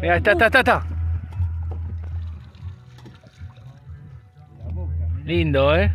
Mira, está, está, está, está. Lindo, ¿eh?